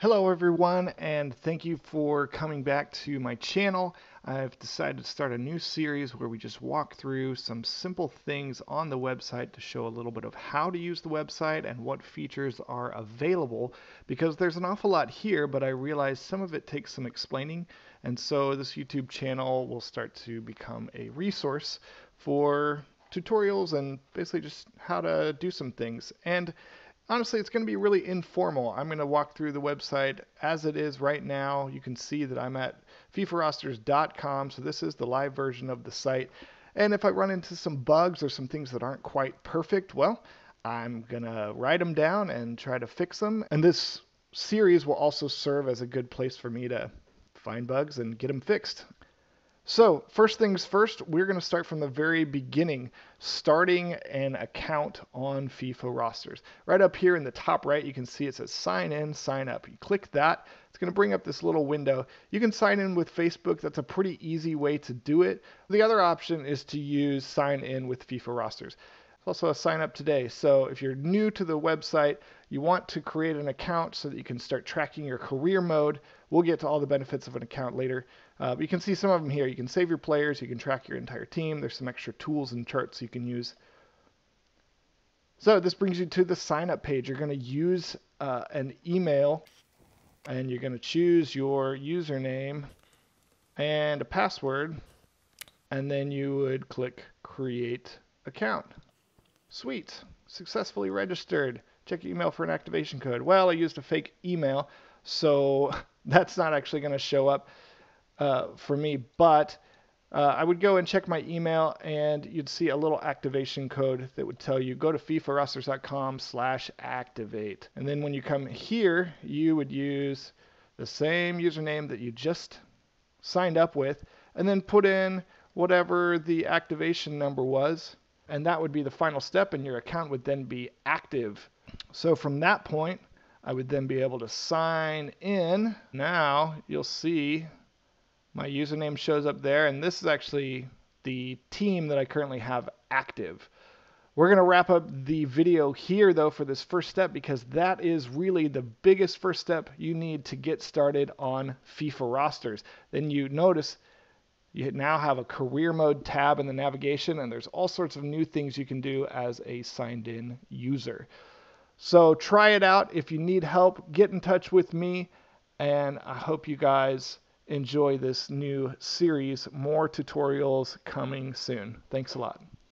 Hello everyone and thank you for coming back to my channel. I've decided to start a new series where we just walk through some simple things on the website to show a little bit of how to use the website and what features are available because there's an awful lot here but I realize some of it takes some explaining and so this YouTube channel will start to become a resource for tutorials and basically just how to do some things. And honestly, it's going to be really informal. I'm going to walk through the website as it is right now. You can see that I'm at FIFArosters.com, so this is the live version of the site. And if I run into some bugs or some things that aren't quite perfect, well, I'm going to write them down and try to fix them. And this series will also serve as a good place for me to find bugs and get them fixed. So first things first, we're going to start from the very beginning, starting an account on FIFA rosters. Right up here in the top right, you can see it says sign in, sign up. You click that, it's going to bring up this little window. You can sign in with Facebook. That's a pretty easy way to do it. The other option is to use sign in with FIFA rosters. Also a sign up today. So if you're new to the website, you want to create an account so that you can start tracking your career mode. We'll get to all the benefits of an account later. Uh, you can see some of them here. You can save your players, you can track your entire team. There's some extra tools and charts you can use. So this brings you to the sign up page. You're going to use uh, an email and you're going to choose your username and a password and then you would click create account. Sweet, successfully registered. Check your email for an activation code. Well, I used a fake email, so that's not actually going to show up uh, for me, but uh, I would go and check my email and you'd see a little activation code that would tell you go to fifarosters.com slash activate. And then when you come here, you would use the same username that you just signed up with and then put in whatever the activation number was. And that would be the final step and your account would then be active. So from that point, I would then be able to sign in. Now you'll see my username shows up there, and this is actually the team that I currently have active. We're going to wrap up the video here, though, for this first step because that is really the biggest first step you need to get started on FIFA rosters. Then you notice you now have a career mode tab in the navigation, and there's all sorts of new things you can do as a signed in user. So try it out. If you need help, get in touch with me, and I hope you guys enjoy this new series. More tutorials coming soon. Thanks a lot.